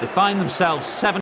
They find themselves seven.